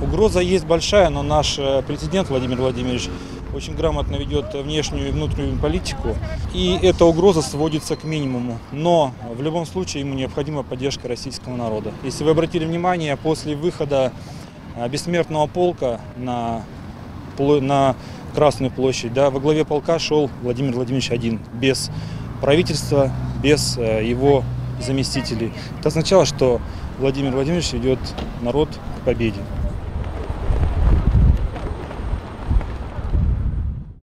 Угроза есть большая, но наш э, президент Владимир Владимирович очень грамотно ведет внешнюю и внутреннюю политику, и эта угроза сводится к минимуму. Но в любом случае ему необходима поддержка российского народа. Если вы обратили внимание, после выхода э, бессмертного полка на, на Красную площадь, да, во главе полка шел Владимир Владимирович один, без правительства, без э, его заместителей. Это означало, что Владимир Владимирович ведет народ к победе.